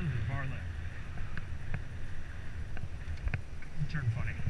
turns or far left? You Turn funny.